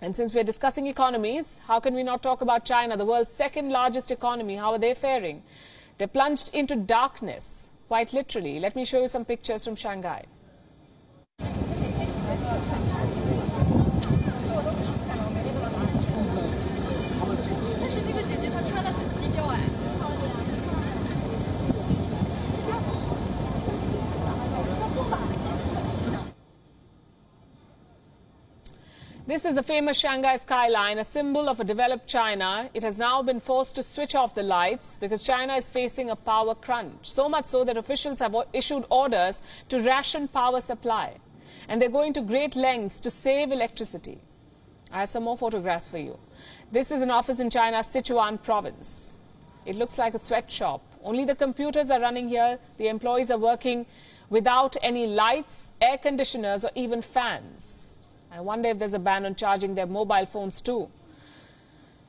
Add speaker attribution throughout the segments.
Speaker 1: And since we're discussing economies, how can we not talk about China, the world's second largest economy? How are they faring? They're plunged into darkness, quite literally. Let me show you some pictures from Shanghai. This is the famous Shanghai skyline, a symbol of a developed China. It has now been forced to switch off the lights because China is facing a power crunch. So much so that officials have issued orders to ration power supply. And they're going to great lengths to save electricity. I have some more photographs for you. This is an office in China's Sichuan province. It looks like a sweatshop. Only the computers are running here. The employees are working without any lights, air conditioners, or even fans. I wonder if there's a ban on charging their mobile phones too.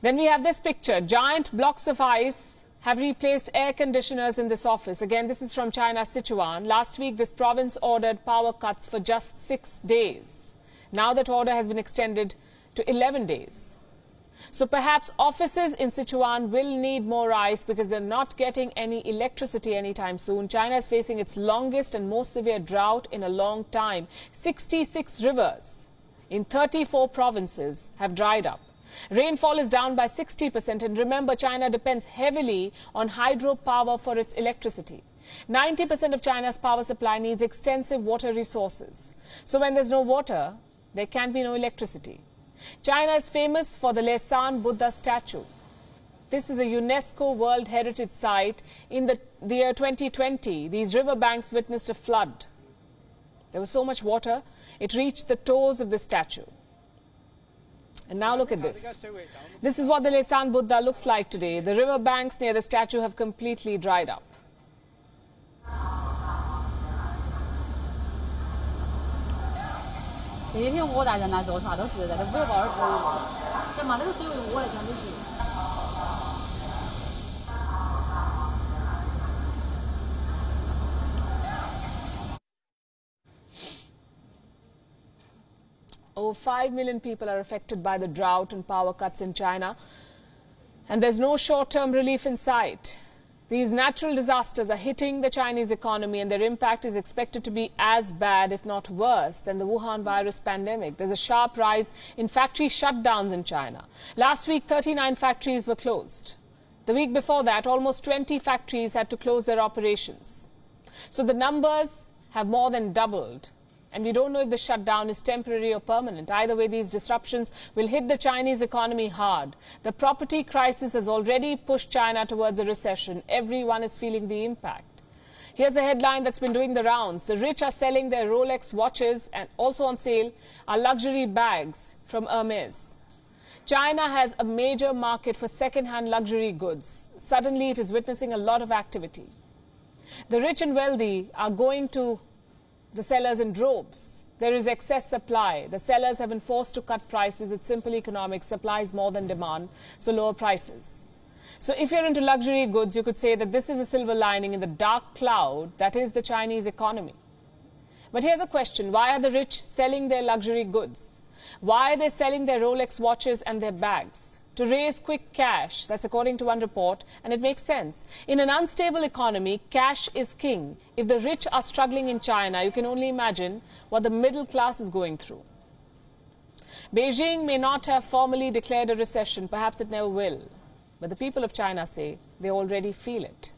Speaker 1: Then we have this picture. Giant blocks of ice have replaced air conditioners in this office. Again, this is from China's Sichuan. Last week, this province ordered power cuts for just six days. Now that order has been extended to 11 days. So perhaps offices in Sichuan will need more ice because they're not getting any electricity anytime soon. China is facing its longest and most severe drought in a long time. 66 rivers in 34 provinces have dried up. Rainfall is down by 60%, and remember, China depends heavily on hydropower for its electricity. 90% of China's power supply needs extensive water resources. So when there's no water, there can be no electricity. China is famous for the Leshan Buddha statue. This is a UNESCO World Heritage Site. In the, the year 2020, these riverbanks witnessed a flood. There was so much water, it reached the toes of the statue. And now look at this. This is what the Leshan Buddha looks like today. The river banks near the statue have completely dried up. Over 5 million people are affected by the drought and power cuts in China. And there's no short-term relief in sight. These natural disasters are hitting the Chinese economy and their impact is expected to be as bad, if not worse, than the Wuhan virus pandemic. There's a sharp rise in factory shutdowns in China. Last week, 39 factories were closed. The week before that, almost 20 factories had to close their operations. So the numbers have more than doubled and we don't know if the shutdown is temporary or permanent. Either way, these disruptions will hit the Chinese economy hard. The property crisis has already pushed China towards a recession. Everyone is feeling the impact. Here's a headline that's been doing the rounds. The rich are selling their Rolex watches and also on sale are luxury bags from Hermes. China has a major market for second-hand luxury goods. Suddenly, it is witnessing a lot of activity. The rich and wealthy are going to the sellers in droves. There is excess supply. The sellers have been forced to cut prices. It's simple economics. Supply is more than demand, so lower prices. So if you're into luxury goods, you could say that this is a silver lining in the dark cloud that is the Chinese economy. But here's a question. Why are the rich selling their luxury goods? Why are they selling their Rolex watches and their bags? To raise quick cash. That's according to one report, and it makes sense. In an unstable economy, cash is king. If the rich are struggling in China, you can only imagine what the middle class is going through. Beijing may not have formally declared a recession, perhaps it never will. But the people of China say they already feel it.